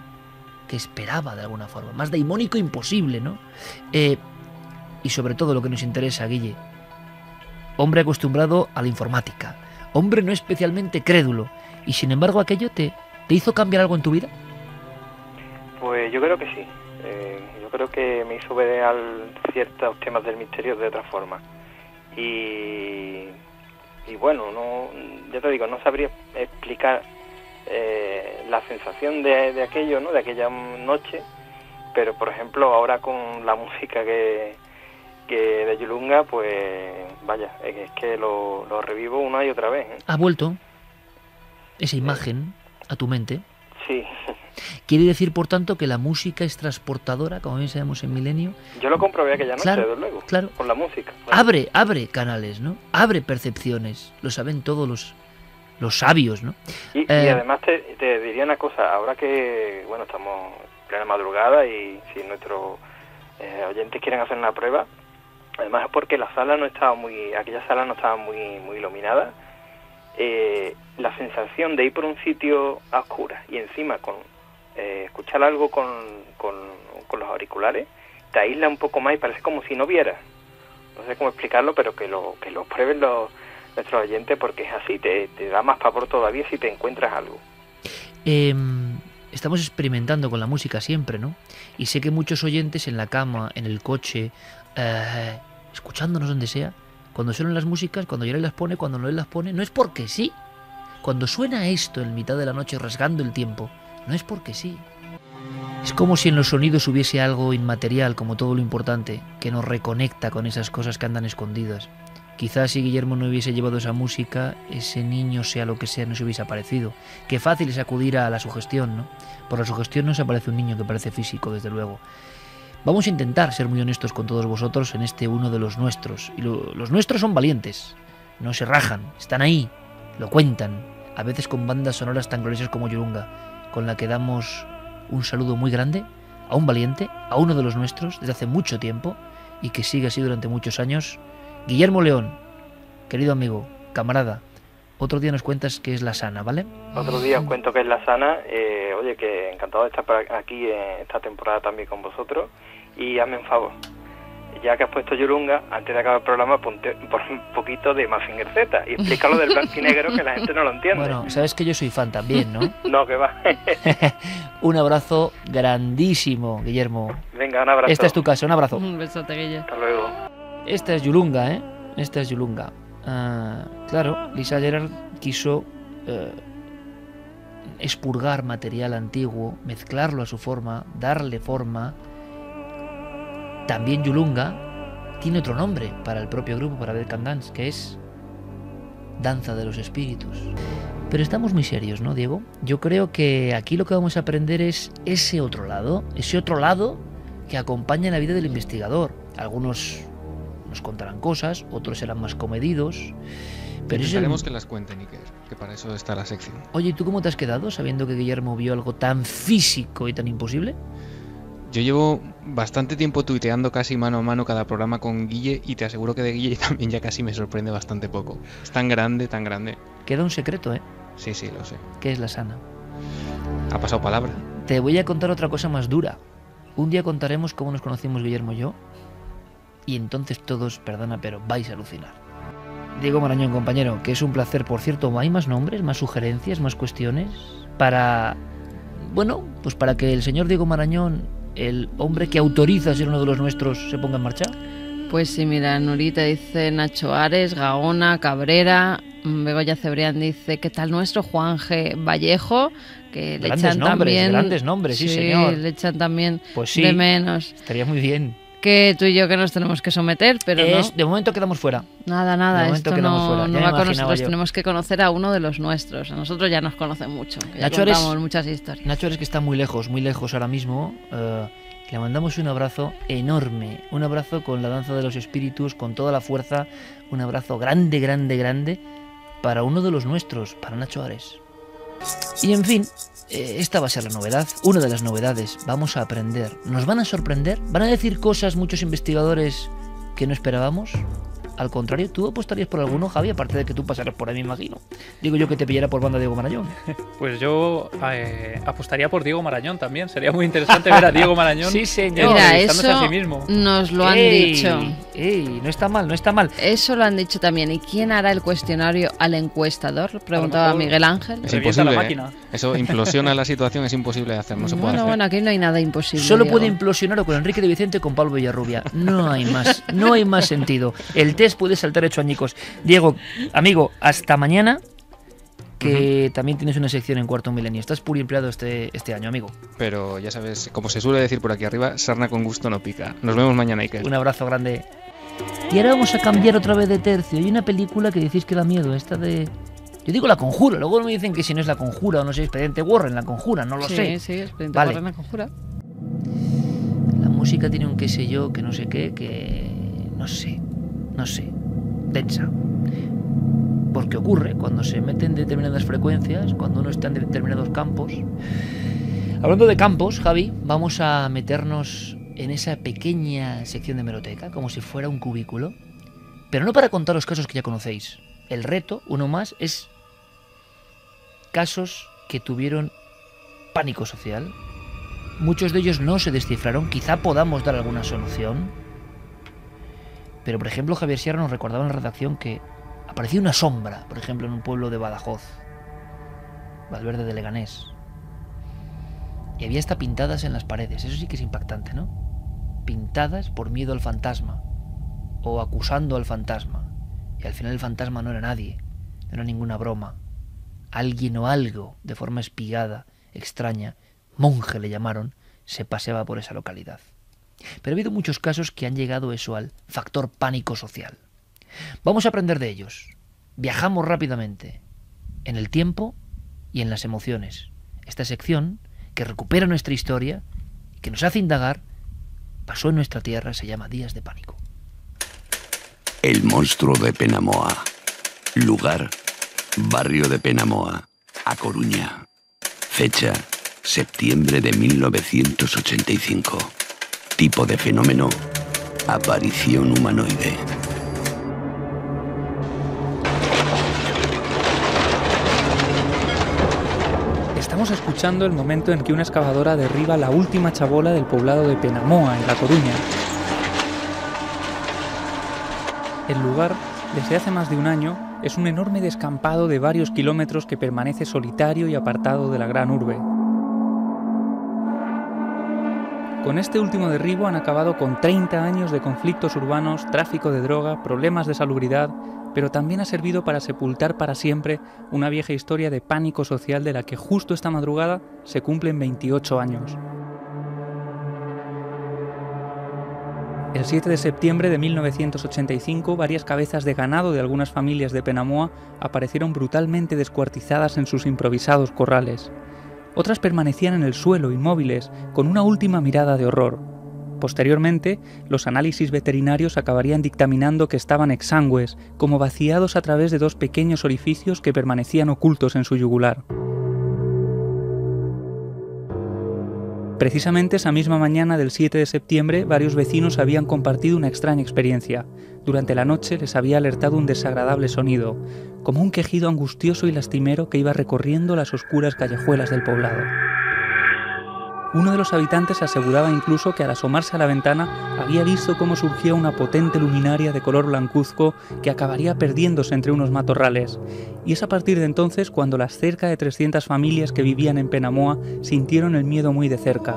que esperaba de alguna forma. Más daimónico imposible, ¿no? Eh, y sobre todo lo que nos interesa, Guille. Hombre acostumbrado a la informática. Hombre no especialmente crédulo. Y sin embargo aquello te, te hizo cambiar algo en tu vida. Pues yo creo que sí. Eh, yo creo que me hizo ver al ciertos temas del misterio de otra forma. Y, y bueno, no, ya te digo, no sabría explicar eh, la sensación de, de aquello, ¿no? De aquella noche. Pero por ejemplo, ahora con la música que, que de Yulunga, pues vaya, es que- lo revivo una y otra vez. ¿eh? Ha vuelto esa imagen a tu mente. Sí, Quiere decir, por tanto, que la música es transportadora, como bien sabemos en Milenio. yo lo comprobé aquella noche, Claro, desde luego, claro. con la música. claro. Abre, abre canales, ¿no? Abre percepciones. Lo saben todos los, los sabios, ¿no? Y, y Eh, además te, te diría una cosa, ahora que, bueno, estamos en plena madrugada y si nuestros eh, oyentes quieren hacer una prueba, además es porque la sala no estaba muy, aquella sala no estaba muy, muy iluminada, eh, la sensación de ir por un sitio a y encima con eh, escuchar algo con, con, los auriculares, te aísla un poco más y parece como si no vieras. No sé cómo explicarlo, pero que lo, que lo prueben los, nuestros oyentes porque es así, te, te da más pavor todavía si te encuentras algo. Em, estamos experimentando con la música siempre, ¿no? Y sé que muchos oyentes en la cama, en el coche, eh, escuchándonos donde sea, cuando suenan las músicas, cuando Yolanda las pone, cuando Noel las pone, no es porque sí. Cuando suena esto en mitad de la noche rasgando el tiempo, no es porque sí. Es como si en los sonidos hubiese algo inmaterial, como todo lo importante, que nos reconecta con esas cosas que andan escondidas. Quizás si Guillermo no hubiese llevado esa música, ese niño, sea lo que sea, no se hubiese aparecido. Qué fácil es acudir a la sugestión, ¿no? Por la sugestión no se aparece un niño que parece físico, desde luego. Vamos a intentar ser muy honestos con todos vosotros en este uno de los nuestros. Y lo- los nuestros son valientes, no se rajan, están ahí, lo cuentan, a veces con bandas sonoras tan gloriosas como Yurunga, con la que damos un saludo muy grande a un valiente, a uno de los nuestros, desde hace mucho tiempo, y que sigue así durante muchos años, Guillermo León, querido amigo, camarada, otro día nos cuentas qué es la sana, ¿vale? Otro día os cuento que es la sana. eh, oye, que encantado de estar aquí en esta temporada también con vosotros. Y hazme un favor. Ya que has puesto Yurunga, antes de acabar el programa, ponte por un poquito de Mazinger Z y explícalo del blanco y negro que la gente no lo entiende. Bueno, sabes que yo soy fan también, ¿no? No, que va. un abrazo grandísimo, Guillermo. Venga, un abrazo. Esta es tu casa, un abrazo. Un besote, Guille. Hasta luego. Esta es Yulunga, ¿eh? Esta es Yulunga. Ah, claro, Lisa Gerard quiso eh, expurgar material antiguo, mezclarlo a su forma, darle forma. También Yulunga tiene otro nombre para el propio grupo, para Can Dance, que es Danza de los Espíritus. Pero estamos muy serios, ¿no, Diego? Yo creo que aquí lo que vamos a aprender es ese otro lado, ese otro lado que acompaña la vida del investigador. Algunos nos contarán cosas, otros serán más comedidos. Pero es el- Intentaremos que las cuenten, Iker, que para eso está la sección. Oye, ¿y ¿tú cómo te has quedado sabiendo que Guillermo vio algo tan físico y tan imposible? Yo llevo bastante tiempo tuiteando casi mano a mano cada programa con Guille y te aseguro que de Guille también ya casi me sorprende bastante poco. Es tan grande, tan grande. Queda un secreto, ¿eh? Sí, sí, lo sé. Que es la sana. Ha pasado palabra. Te voy a contar otra cosa más dura. Un día contaremos cómo nos conocimos Guillermo y yo. Y entonces todos, perdona, pero vais a alucinar. Diego Marañón, compañero, que es un placer. Por cierto, ¿hay más nombres, más sugerencias, más cuestiones? Para... Bueno, pues para que el señor Diego Marañón, el hombre que autoriza a ser uno de los nuestros, se ponga en marcha. Pues sí, mira, Nurita dice Nacho Ares, Gaona, Cabrera, Begoña Cebrián dice, ¿qué tal nuestro Juan G. Vallejo? Que le echan nombres, también... grandes nombres, sí, señor. le echan también Pues sí, de menos. estaría muy bien. Que tú y yo que nos tenemos que someter, pero Es- no. De momento quedamos fuera. Nada, de nada, momento esto quedamos no, no va con nosotros. yo. Tenemos que conocer a uno de los nuestros. A nosotros ya nos conocen mucho. ya Nacho Ares- muchas historias. Nacho es que está muy lejos, muy lejos ahora mismo. eh, le mandamos un abrazo enorme, un abrazo con la danza de los espíritus, con toda la fuerza, un abrazo grande, grande, grande para uno de los nuestros, para Nacho Ares. Y en fin, eh, esta va a ser la novedad, una de las novedades. Vamos a aprender, nos van a sorprender, van a decir cosas muchos investigadores que no esperábamos. Al contrario, ¿tú apostarías por alguno, Javi? Aparte de que tú pasaras por ahí, me imagino. Digo yo que te pillara por banda Diego Marañón. Pues yo eh, apostaría por Diego Marañón también. Sería muy interesante ver a Diego Marañón Sí, señor. Mira, eso a sí mismo. nos lo han Ey, dicho. ey, no está mal, no está mal. Eso lo han dicho también. ¿Y quién hará el cuestionario al encuestador? Preguntaba mejor- Miguel Ángel. Es Revienta la imposible. ¿eh? máquina. Eso implosiona la situación, es imposible de hacer, no se puede bueno, hacer. bueno, aquí no hay nada imposible. Solo Diego. puede implosionar o con Enrique de Vicente o con Pablo Villarrubia. No hay más, no hay más sentido. El test puede saltar hecho añicos. Diego, amigo, hasta mañana. Que también tienes una sección en Cuarto Milenio. Estás empleado este, este año, amigo. Pero ya sabes, como se suele decir por aquí arriba, sarna con gusto no pica. Nos vemos mañana, Iker. Un abrazo grande. Y ahora vamos a cambiar otra vez de tercio. Hay una película que decís que da miedo, esta de... Yo digo la conjura, luego me dicen que si no es la conjura o no sé, expediente Warren, la conjura, no lo sí, sé. Sí, Expediente Vale. Warren, la conjura. La música tiene un qué sé yo, que no sé qué, que no sé, no sé, densa. Porque ocurre cuando se meten determinadas frecuencias, cuando uno está en determinados campos. Hablando de campos, Javi, vamos a meternos en esa pequeña sección de meroteca, como si fuera un cubículo. Pero no para contar los casos que ya conocéis. El reto, uno más, es casos que tuvieron pánico social, Muchos de ellos no se descifraron, quizá podamos dar alguna solución. Pero, por ejemplo, Javier Sierra nos recordaba en la redacción que apareció una sombra, por ejemplo, en un pueblo de Badajoz, Valverde de Leganés. Y había hasta pintadas en las paredes, eso sí que es impactante, ¿no? Pintadas por miedo al fantasma, o acusando al fantasma. Y al final el fantasma no era nadie, no era ninguna broma. Alguien o algo, de forma espigada, extraña, monje le llamaron, se paseaba por esa localidad. Pero ha habido muchos casos que han llegado eso al factor pánico social. Vamos a aprender de ellos. Viajamos rápidamente en el tiempo y en las emociones. Esta sección, que recupera nuestra historia que nos hace indagar, pasó en nuestra tierra, se llama Días de Pánico. El monstruo de Penamoa. Lugar, barrio de Penamoa, A Coruña. Fecha, septiembre de 1985. Tipo de fenómeno, aparición humanoide. Estamos escuchando el momento en que una excavadora derriba la última chabola del poblado de Penamoa, en La Coruña. El lugar, desde hace más de un año, es un enorme descampado de varios kilómetros que permanece solitario y apartado de la gran urbe. Con este último derribo han acabado con 30 años de conflictos urbanos, tráfico de droga, problemas de salubridad, pero también ha servido para sepultar para siempre una vieja historia de pánico social de la que justo esta madrugada se cumplen 28 años. El 7 de septiembre de 1985, varias cabezas de ganado de algunas familias de Penamoa aparecieron brutalmente descuartizadas en sus improvisados corrales. Otras permanecían en el suelo, inmóviles, con una última mirada de horror. Posteriormente, los análisis veterinarios acabarían dictaminando que estaban exangües, como vaciados a través de dos pequeños orificios que permanecían ocultos en su yugular. Precisamente esa misma mañana del 7 de septiembre, varios vecinos habían compartido una extraña experiencia. Durante la noche les había alertado un desagradable sonido, como un quejido angustioso y lastimero que iba recorriendo las oscuras callejuelas del poblado. Uno de los habitantes aseguraba incluso que al asomarse a la ventana había visto cómo surgía una potente luminaria de color blancuzco que acabaría perdiéndose entre unos matorrales. Y es a partir de entonces cuando las cerca de 300 familias que vivían en Penamoa sintieron el miedo muy de cerca.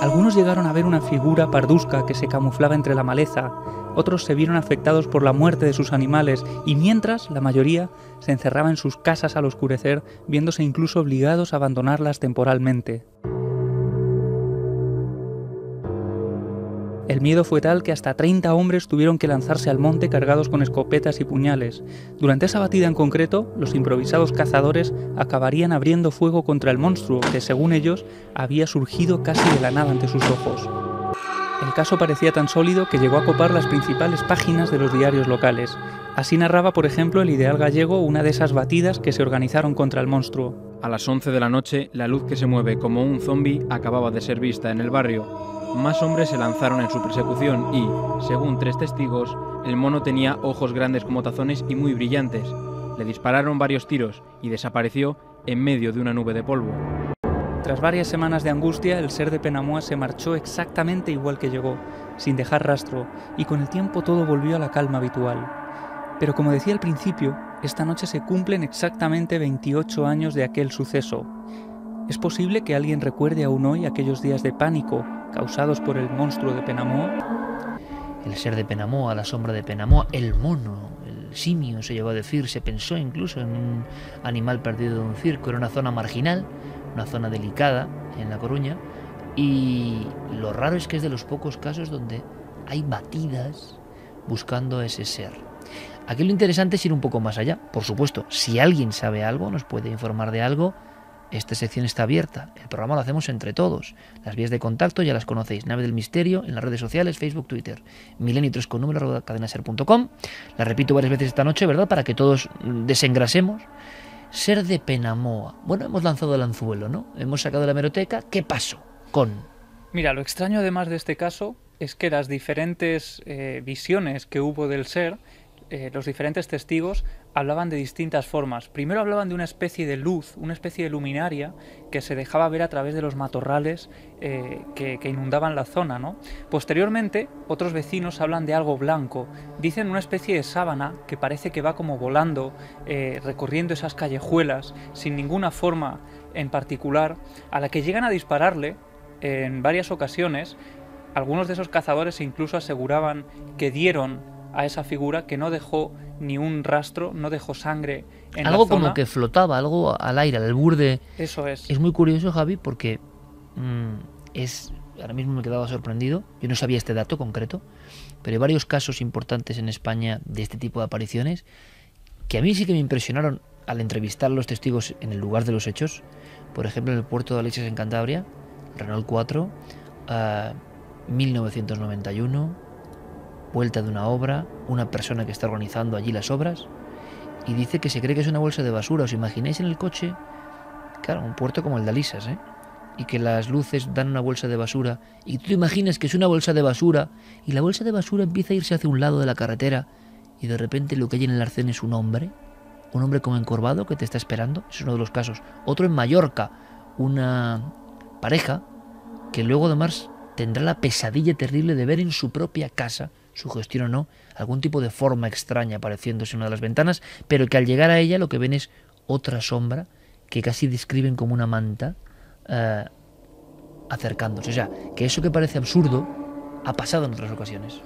Algunos llegaron a ver una figura parduzca que se camuflaba entre la maleza, otros se vieron afectados por la muerte de sus animales y mientras la mayoría se encerraba en sus casas al oscurecer, viéndose incluso obligados a abandonarlas temporalmente. El miedo fue tal que hasta 30 hombres tuvieron que lanzarse al monte cargados con escopetas y puñales. Durante esa batida en concreto, los improvisados cazadores acabarían abriendo fuego contra el monstruo que, según ellos, había surgido casi de la nada ante sus ojos. El caso parecía tan sólido que llegó a copar las principales páginas de los diarios locales. Así narraba, por ejemplo, el Ideal Gallego una de esas batidas que se organizaron contra el monstruo. A las 11 de la noche, la luz que se mueve como un zombi acababa de ser vista en el barrio más hombres se lanzaron en su persecución y, según tres testigos, el mono tenía ojos grandes como tazones y muy brillantes. Le dispararon varios tiros y desapareció en medio de una nube de polvo. Tras varias semanas de angustia, el ser de Penamoa se marchó exactamente igual que llegó, sin dejar rastro, y con el tiempo todo volvió a la calma habitual. Pero como decía al principio, esta noche se cumplen exactamente 28 años de aquel suceso. ¿Es posible que alguien recuerde aún hoy aquellos días de pánico causados por el monstruo de Penamoa. El ser de Penamoa, la sombra de Penamoa, el mono, el simio se llegó a decir, se pensó incluso en un animal perdido de un circo, era una zona marginal, una zona delicada en La Coruña, y lo raro es que es de los pocos casos donde hay batidas buscando ese ser. Aquí lo interesante es ir un poco más allá. Por supuesto, si alguien sabe algo, nos puede informar de algo, esta sección está abierta. El programa lo hacemos entre todos. Las vías de contacto ya las conocéis. Nave del Misterio en las redes sociales, Facebook, Twitter. Milenio 3 con número cadenaser.com. La repito varias veces esta noche, ¿verdad? Para que todos desengrasemos. Ser de Penamoa. Bueno, hemos lanzado el anzuelo, ¿no? Hemos sacado la meroteca. ¿Qué pasó con...? Mira, lo extraño además de este caso es que las diferentes eh, visiones que hubo del ser eh, los diferentes testigos hablaban de distintas formas. Primero hablaban de una especie de luz, una especie de luminaria que se dejaba ver a través de los matorrales eh, que, inundaban la zona. Posteriormente, otros vecinos hablan de algo blanco. Dicen una especie de sábana que parece que va como volando, eh, recorriendo esas callejuelas, sin ninguna forma en particular, a la que llegan a dispararle en varias ocasiones. Algunos de esos cazadores incluso aseguraban que dieron a esa figura que no dejó ni un rastro, no dejó sangre en algo la zona. como que flotaba, algo al aire, al burde. Eso es. Es muy curioso, Javi, porque mm, es ahora mismo me quedaba sorprendido. Yo no sabía este dato concreto, pero hay varios casos importantes en España de este tipo de apariciones que a mí sí que me impresionaron al entrevistar a los testigos en el lugar de los hechos. Por ejemplo, en el puerto de Alexis en Cantabria, Renault 4, 1991 vuelta de una obra, una persona que está organizando allí las obras, y dice que se cree que es una bolsa de basura. ¿Os imagináis en el coche? Claro, un puerto como el de Alisas, ¿eh? Y que las luces dan una bolsa de basura, y tú te imaginas que es una bolsa de basura, y la bolsa de basura empieza a irse hacia un lado de la carretera, y de repente lo que hay en el arcén es un hombre, un hombre como encorvado que te está esperando, es uno de los casos. Otro en Mallorca, una pareja que luego además tendrá la pesadilla terrible de ver en su propia casa sugestión o no, algún tipo de forma extraña apareciéndose en una de las ventanas, pero que al llegar a ella lo que ven es otra sombra que casi describen como una manta eh, acercándose. O sea, que eso que parece absurdo ha pasado en otras ocasiones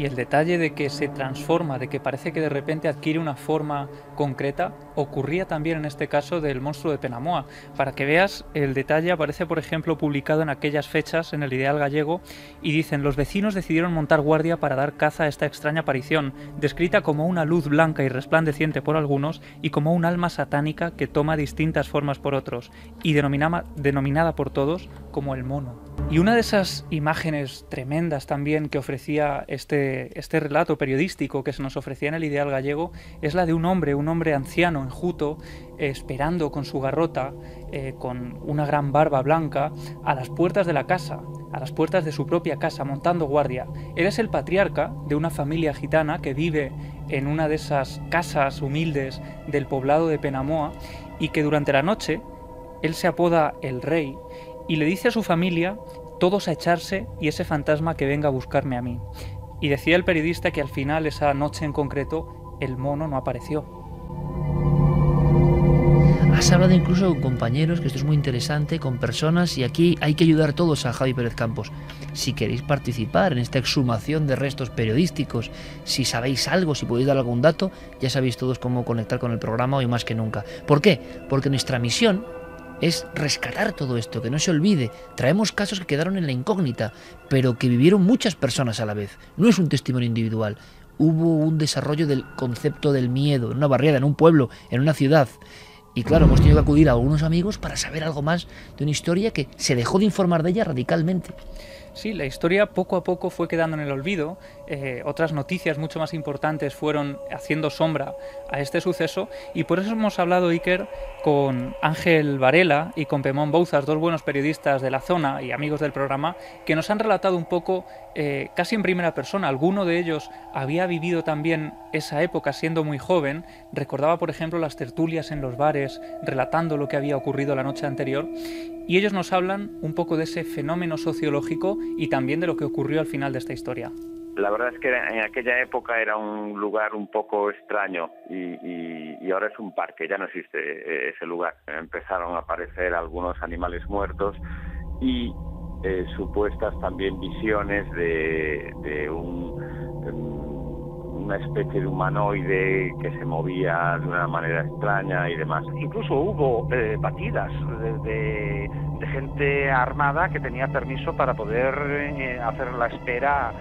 y el detalle de que se transforma, de que parece que de repente adquiere una forma concreta, ocurría también en este caso del monstruo de Penamoa. Para que veas, el detalle aparece, por ejemplo, publicado en aquellas fechas en el Ideal Gallego y dicen, los vecinos decidieron montar guardia para dar caza a esta extraña aparición, descrita como una luz blanca y resplandeciente por algunos y como un alma satánica que toma distintas formas por otros, y denominada por todos como el mono. Y una de esas imágenes tremendas también que ofrecía este, este relato periodístico que se nos ofrecía en el ideal gallego es la de un hombre, un hombre anciano, enjuto, esperando con su garrota, eh, con una gran barba blanca, a las puertas de la casa, a las puertas de su propia casa, montando guardia. Él es el patriarca de una familia gitana que vive en una de esas casas humildes del poblado de Penamoa y que durante la noche él se apoda el rey y le dice a su familia todos a echarse y ese fantasma que venga a buscarme a mí. Y decía el periodista que al final, esa noche en concreto, el mono no apareció. Has hablado incluso con compañeros, que esto es muy interesante, con personas, y aquí hay que ayudar todos a Javi Pérez Campos. Si queréis participar en esta exhumación de restos periodísticos, si sabéis algo, si podéis dar algún dato, ya sabéis todos cómo conectar con el programa hoy más que nunca. ¿Por qué? Porque nuestra misión es rescatar todo esto, que no se olvide. Traemos casos que quedaron en la incógnita, pero que vivieron muchas personas a la vez. No es un testimonio individual. Hubo un desarrollo del concepto del miedo en una barriada, en un pueblo, en una ciudad. Y claro, hemos tenido que acudir a algunos amigos para saber algo más de una historia que se dejó de informar de ella radicalmente. Sí, la historia poco a poco fue quedando en el olvido. Eh, otras noticias mucho más importantes fueron haciendo sombra a este suceso. Y por eso hemos hablado, Iker, con Ángel Varela y con Pemón Bouzas, dos buenos periodistas de la zona y amigos del programa, que nos han relatado un poco, eh, casi en primera persona, alguno de ellos había vivido también esa época siendo muy joven, recordaba, por ejemplo, las tertulias en los bares, relatando lo que había ocurrido la noche anterior, y ellos nos hablan un poco de ese fenómeno sociológico y también de lo que ocurrió al final de esta historia. La verdad es que en aquella época era un lugar un poco extraño y, ahora es un parque, ya no existe eh, ese lugar. Empezaron a aparecer algunos animales muertos y eh, supuestas también visiones de, una especie de humanoide que se movía de una manera extraña y demás. Incluso hubo eh, batidas de, gente armada que tenía permiso para poder hacer la espera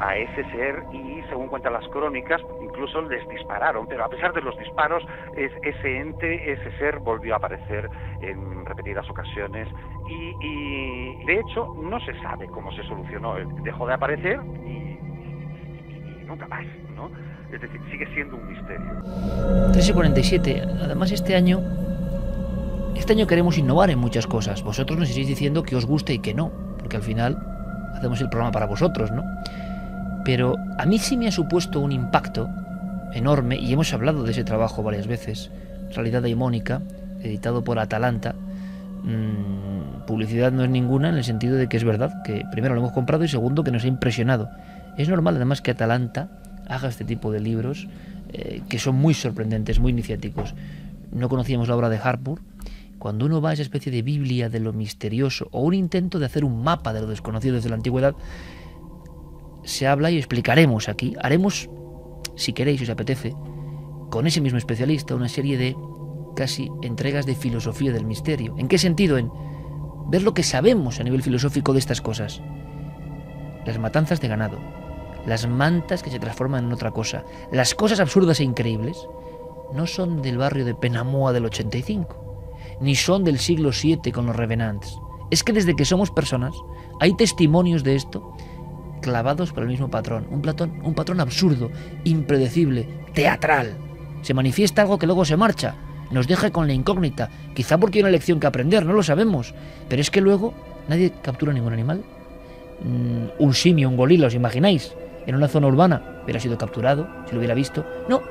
a, ese ser y según cuentan las crónicas incluso les dispararon, pero a pesar de los disparos ese ente, ese ser volvió a aparecer en repetidas ocasiones y, de hecho no se sabe cómo se solucionó, dejó de aparecer y, nunca más, ¿no? Es decir, sigue siendo un misterio. 3 y 47. Además, este año este año queremos innovar en muchas cosas. Vosotros nos iréis diciendo que os guste y que no, porque al final hacemos el programa para vosotros, ¿no? Pero a mí sí me ha supuesto un impacto enorme, y hemos hablado de ese trabajo varias veces, Realidad Daimónica, editado por Atalanta. Mm, publicidad no es ninguna en el sentido de que es verdad, que primero lo hemos comprado y segundo que nos ha impresionado. Es normal además que Atalanta haga este tipo de libros eh, que son muy sorprendentes, muy iniciáticos. No conocíamos la obra de Harpur. Cuando uno va a esa especie de Biblia de lo misterioso o un intento de hacer un mapa de lo desconocido desde la antigüedad, se habla y explicaremos aquí. Haremos, si queréis, si os apetece, con ese mismo especialista una serie de casi entregas de filosofía del misterio. ¿En qué sentido? En ver lo que sabemos a nivel filosófico de estas cosas. Las matanzas de ganado, las mantas que se transforman en otra cosa, las cosas absurdas e increíbles, no son del barrio de Penamoa del 85, ni son del siglo VII con los Revenants. Es que desde que somos personas hay testimonios de esto clavados por el mismo patrón. Un, platón, un patrón absurdo, impredecible, teatral. Se manifiesta algo que luego se marcha. Nos deja con la incógnita. Quizá porque hay una lección que aprender, no lo sabemos. Pero es que luego nadie captura ningún animal. Mm, un simio, un gorila, ¿os imagináis? En una zona urbana hubiera sido capturado, si lo hubiera visto. No.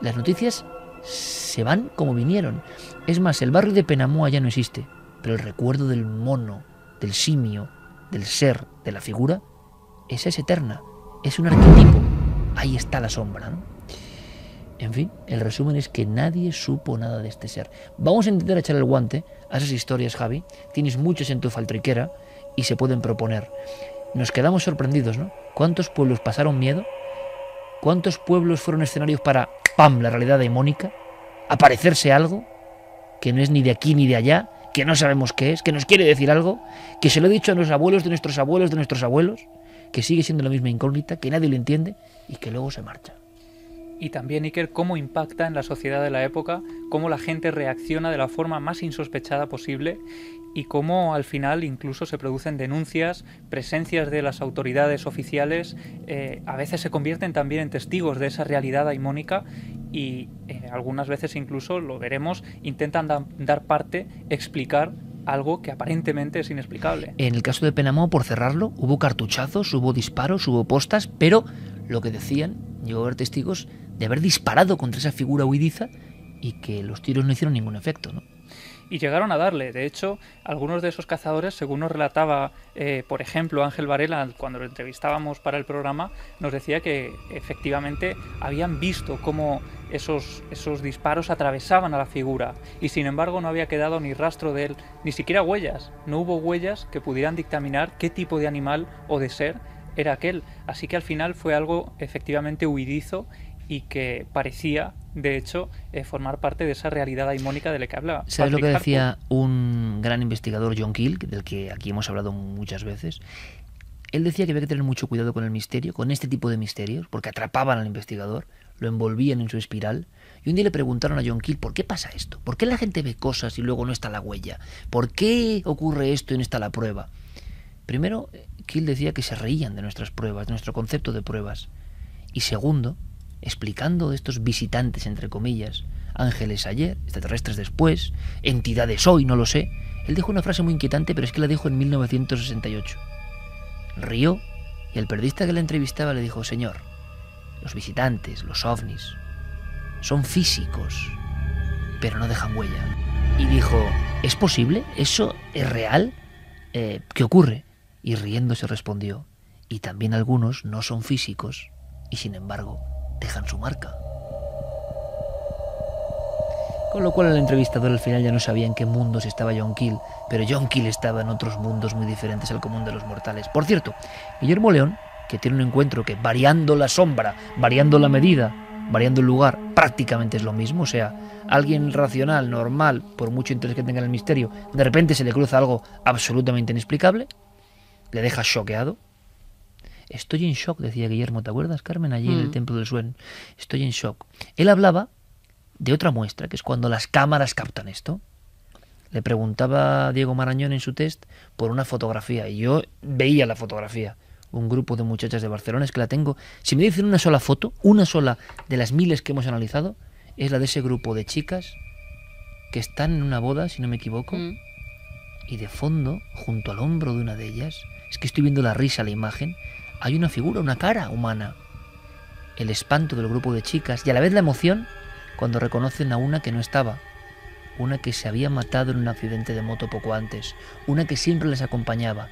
Las noticias se van como vinieron. Es más, el barrio de Penamoa ya no existe. Pero el recuerdo del mono, del simio, del ser, de la figura, esa es eterna, es un arquetipo. Ahí está la sombra. En fin, el resumen es que nadie supo nada de este ser. Vamos a intentar echar el guante a esas historias, Javi. Tienes muchas en tu faltriquera y se pueden proponer. Nos quedamos sorprendidos, ¿no? ¿Cuántos pueblos pasaron miedo? ¿Cuántos pueblos fueron escenarios para, ¡pam!, la realidad demónica? ¿Aparecerse algo que no es ni de aquí ni de allá? que no sabemos qué es, que nos quiere decir algo, que se lo he dicho a los abuelos de nuestros abuelos de nuestros abuelos, que sigue siendo la misma incógnita, que nadie lo entiende y que luego se marcha. y también Iker cómo impacta en la sociedad de la época, cómo la gente reacciona de la forma más insospechada posible y cómo al final incluso se producen denuncias, presencias de las autoridades oficiales, eh, a veces se convierten también en testigos de esa realidad daimónica y eh, algunas veces incluso, lo veremos, intentan dar parte, explicar algo que aparentemente es inexplicable. En el caso de Penamó, por cerrarlo, hubo cartuchazos, hubo disparos, hubo postas, pero lo que decían, llegó a haber testigos de haber disparado contra esa figura huidiza y que los tiros no hicieron ningún efecto, ¿no? Y llegaron a darle. De hecho, algunos de esos cazadores, según nos relataba, eh, por ejemplo, Ángel Varela, cuando lo entrevistábamos para el programa, nos decía que efectivamente habían visto cómo esos, esos disparos atravesaban a la figura y sin embargo no había quedado ni rastro de él, ni siquiera huellas. No hubo huellas que pudieran dictaminar qué tipo de animal o de ser era aquel. Así que al final fue algo efectivamente huidizo y que parecía, de hecho, eh, formar parte de esa realidad daimónica de la que hablaba. ¿Sabes lo que decía un gran investigador, John Kill, del que aquí hemos hablado muchas veces? Él decía que había que tener mucho cuidado con el misterio, con este tipo de misterios, porque atrapaban al investigador, lo envolvían en su espiral. Y un día le preguntaron a John Kill, ¿por qué pasa esto? ¿Por qué la gente ve cosas y luego no está la huella? ¿Por qué ocurre esto y no está la prueba? Primero, Kill decía que se reían de nuestras pruebas, de nuestro concepto de pruebas. Y segundo, explicando estos visitantes, entre comillas, ángeles ayer, extraterrestres después, entidades hoy, no lo sé, él dijo una frase muy inquietante, pero es que la dijo en 1968. Rió y el periodista que la entrevistaba le dijo, Señor, los visitantes, los ovnis, son físicos, pero no dejan huella. Y dijo, ¿es posible? ¿Eso es real? Eh, ¿Qué ocurre? Y riéndose respondió, y también algunos no son físicos, y sin embargo dejan su marca. Con lo cual el entrevistador al final ya no sabía en qué mundos estaba John Keel, pero John Keel estaba en otros mundos muy diferentes al común de los mortales. Por cierto, Guillermo León, que tiene un encuentro que variando la sombra, variando la medida, variando el lugar, prácticamente es lo mismo, o sea, alguien racional, normal, por mucho interés que tenga en el misterio, de repente se le cruza algo absolutamente inexplicable, le deja choqueado, Estoy en shock, decía Guillermo, ¿te acuerdas, Carmen, allí en el mm. Templo del Suen? Estoy en shock. Él hablaba de otra muestra, que es cuando las cámaras captan esto. Le preguntaba a Diego Marañón en su test por una fotografía, y yo veía la fotografía. Un grupo de muchachas de Barcelona, es que la tengo. Si me dicen una sola foto, una sola de las miles que hemos analizado, es la de ese grupo de chicas que están en una boda, si no me equivoco, mm. y de fondo, junto al hombro de una de ellas, es que estoy viendo la risa, la imagen, hay una figura, una cara humana. El espanto del grupo de chicas y a la vez la emoción cuando reconocen a una que no estaba, una que se había matado en un accidente de moto poco antes, una que siempre les acompañaba.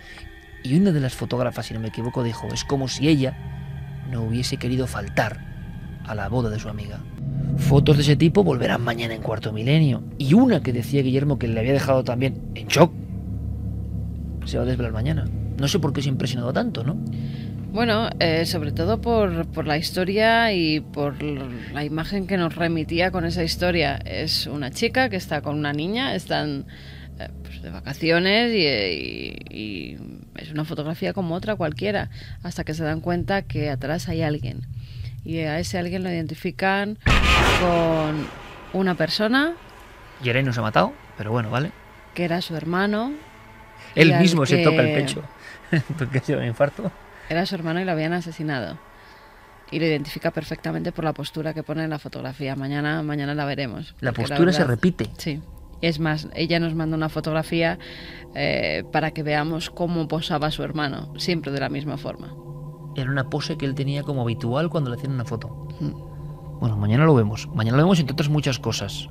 Y una de las fotógrafas, si no me equivoco, dijo, es como si ella no hubiese querido faltar a la boda de su amiga. Fotos de ese tipo volverán mañana en cuarto milenio. Y una que decía Guillermo que le había dejado también en shock, se va a desvelar mañana. No sé por qué se ha impresionado tanto, ¿no? Bueno, eh, sobre todo por, por, la historia y por la imagen que nos remitía con esa historia. Es una chica que está con una niña, están eh, pues, de vacaciones y, es una fotografía como otra cualquiera, hasta que se dan cuenta que atrás hay alguien. Y a ese alguien lo identifican con una persona. Jeremy no se ha matado, pero bueno, vale. Que era su hermano. Él mismo se toca el pecho porque sido un infarto. Era su hermano y lo habían asesinado. Y lo identifica perfectamente por la postura que pone en la fotografía. Mañana, mañana la veremos. La postura se repite. Sí. Es más, ella nos manda una fotografía eh, para que veamos cómo posaba su hermano, siempre de la misma forma. Era una pose que él tenía como habitual cuando le hacían una foto. Mm. Bueno, mañana lo vemos. Mañana lo vemos entre otras muchas cosas.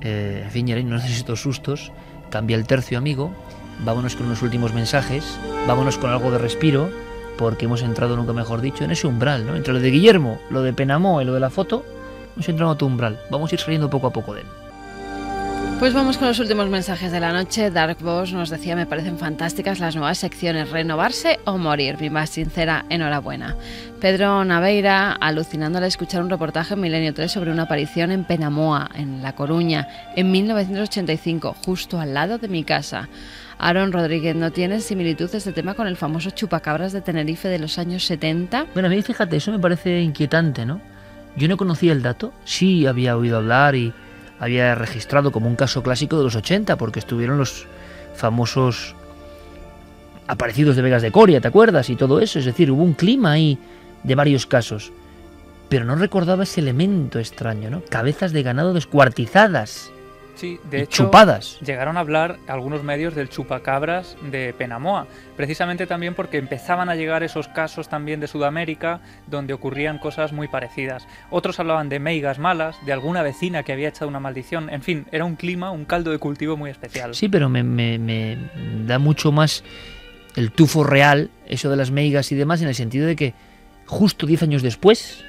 Eh, en fin, no necesito sustos. Cambia el tercio, amigo vámonos con unos últimos mensajes, vámonos con algo de respiro, porque hemos entrado, nunca mejor dicho, en ese umbral, ¿no? Entre lo de Guillermo, lo de Penamó y lo de la foto, hemos entrado en otro umbral. Vamos a ir saliendo poco a poco de él. Pues vamos con los últimos mensajes de la noche. Dark Boss nos decía, me parecen fantásticas las nuevas secciones, renovarse o morir. Mi más sincera enhorabuena. Pedro Naveira, alucinando al escuchar un reportaje en Milenio 3 sobre una aparición en Penamoa, en La Coruña, en 1985, justo al lado de mi casa. Aaron Rodríguez, ¿no tiene similitud este tema con el famoso chupacabras de Tenerife de los años 70? Bueno, a mí fíjate, eso me parece inquietante, ¿no? Yo no conocía el dato, sí había oído hablar y había registrado como un caso clásico de los 80, porque estuvieron los famosos aparecidos de Vegas de Coria, ¿te acuerdas? Y todo eso, es decir, hubo un clima ahí de varios casos. Pero no recordaba ese elemento extraño, ¿no? Cabezas de ganado descuartizadas. Sí, de y hecho, chupadas. llegaron a hablar algunos medios del chupacabras de Penamoa, precisamente también porque empezaban a llegar esos casos también de Sudamérica donde ocurrían cosas muy parecidas. Otros hablaban de meigas malas, de alguna vecina que había echado una maldición, en fin, era un clima, un caldo de cultivo muy especial. Sí, pero me, me- me da mucho más el tufo real, eso de las meigas y demás, en el sentido de que justo 10 años después,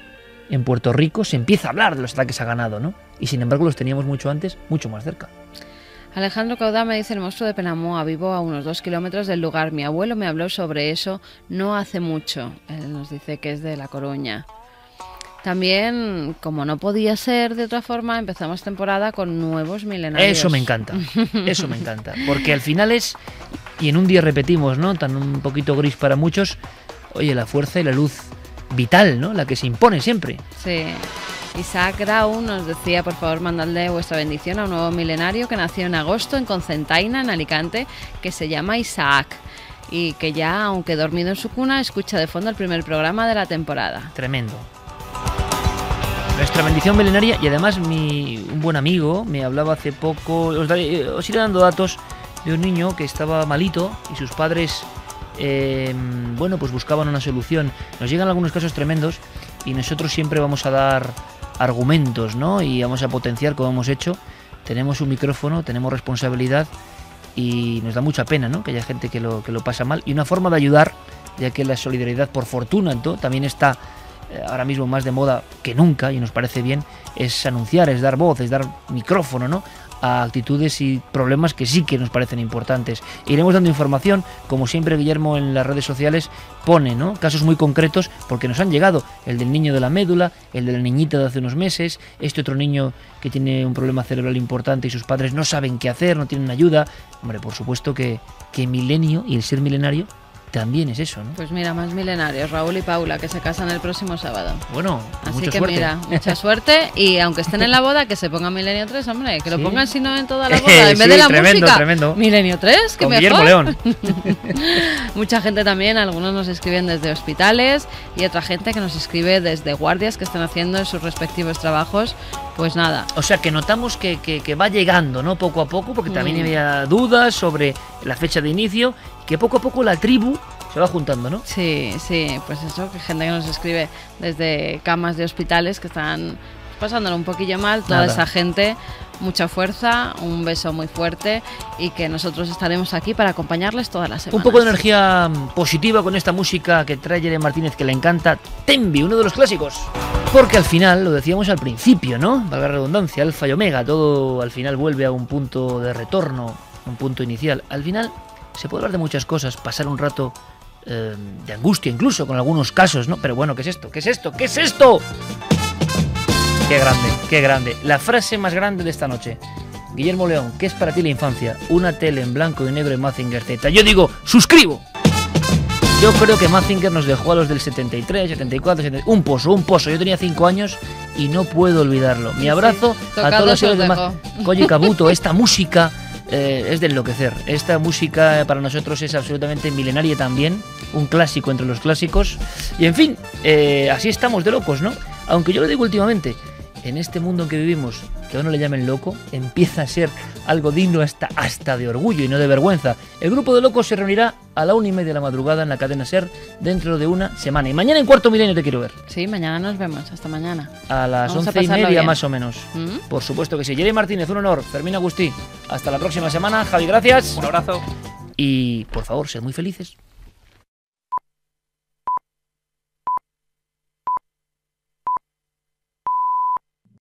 en Puerto Rico, se empieza a hablar de los ataques a ganado, ¿no? Y sin embargo los teníamos mucho antes, mucho más cerca. Alejandro Caudá me dice el monstruo de Penamoa, vivo a unos dos kilómetros del lugar. Mi abuelo me habló sobre eso no hace mucho. Él nos dice que es de La Coruña. También, como no podía ser de otra forma, empezamos temporada con nuevos milenarios. Eso me encanta, eso me encanta. Porque al final es, y en un día repetimos, ¿no? Tan un poquito gris para muchos, oye, la fuerza y la luz vital, ¿no? La que se impone siempre. Sí. Isaac Grau nos decía, por favor, mandadle vuestra bendición a un nuevo milenario que nació en agosto en Concentaina, en Alicante, que se llama Isaac. Y que ya, aunque dormido en su cuna, escucha de fondo el primer programa de la temporada. Tremendo. Nuestra bendición milenaria y además mi, un buen amigo me hablaba hace poco, os, daré- eh, iré dando datos de un niño que estaba malito y sus padres, eh, bueno, pues buscaban una solución. Nos llegan algunos casos tremendos y nosotros siempre vamos a dar argumentos, ¿no? Y vamos a potenciar como hemos hecho. Tenemos un micrófono, tenemos responsabilidad y nos da mucha pena, ¿no? Que haya gente que lo, que lo pasa mal. Y una forma de ayudar, ya que la solidaridad, por fortuna, ¿no? también está eh, ahora mismo más de moda que nunca y nos parece bien, es anunciar, es dar voz, es dar micrófono, ¿no? A actitudes y problemas que sí que nos parecen importantes. Iremos dando información, como siempre Guillermo en las redes sociales pone, ¿no? Casos muy concretos porque nos han llegado, el del niño de la médula, el de la niñita de hace unos meses, este otro niño que tiene un problema cerebral importante y sus padres no saben qué hacer, no tienen ayuda. Hombre, por supuesto que, que milenio y el ser milenario también es eso, ¿no? Pues mira, más milenarios, Raúl y Paula, que se casan el próximo sábado. Bueno, Así mucha que suerte. mira, mucha suerte y aunque estén en la boda, que se ponga Milenio 3, hombre, que lo Sí. pongan si no en toda la boda, en vez Sí, de la tremendo, música. tremendo. Milenio 3, que Con mejor. León. Mucha gente también, algunos nos escriben desde hospitales y otra gente que nos escribe desde guardias que están haciendo en sus respectivos trabajos. Pues nada, O sea que notamos que, que- que va llegando, ¿no? Poco a poco, porque también Mm. había dudas sobre la fecha de inicio, que poco a poco la tribu se va juntando, ¿no? Sí, sí, pues eso, que gente que nos escribe desde camas de hospitales que están pasándolo un poquillo mal, toda Nada. esa gente, mucha fuerza, un beso muy fuerte y que nosotros estaremos aquí para acompañarles todas las semanas. Un poco de energía positiva con esta música que trae Jeremy Martínez que le encanta, Tembi, uno de los clásicos. Porque al final, lo decíamos al principio, ¿no? Valga la redundancia, alfa y omega, todo al final vuelve a un punto de retorno, un punto inicial. Al final se puede hablar de muchas cosas, pasar un rato eh, de angustia incluso con algunos casos, ¿no? Pero bueno, ¿qué es esto? ¿Qué es esto? ¿Qué es esto? Qué grande, qué grande. La frase más grande de esta noche. Guillermo León, ¿qué es para ti la infancia? Una tele en blanco y negro en Mazinger Z. Yo digo, suscribo. Yo creo que Mazinger nos dejó a los del 73, 74, 75, un pozo, un pozo. Yo tenía 5 años y no puedo olvidarlo. Mi abrazo a todos los seres de Koji Kabuto, esta música eh, es de enloquecer. Esta música eh, para nosotros es absolutamente milenaria también, un clásico entre los clásicos. Y en fin, eh, así estamos de locos, ¿no? Aunque yo lo digo últimamente, en este mundo en que vivimos, que a uno le llamen loco, empieza a ser algo digno hasta, hasta de orgullo y no de vergüenza. El grupo de locos se reunirá a la una y media de la madrugada en la cadena SER dentro de una semana. Y mañana en cuarto milenio te quiero ver. Sí, mañana nos vemos, hasta mañana. A las Vamos a once y media bien. más o menos. ¿Mm? Por supuesto que sí. Jerry Martínez, un honor. Fermín Agustí. Hasta la próxima semana. Javi, gracias. Un abrazo. Y por favor, sed muy felices.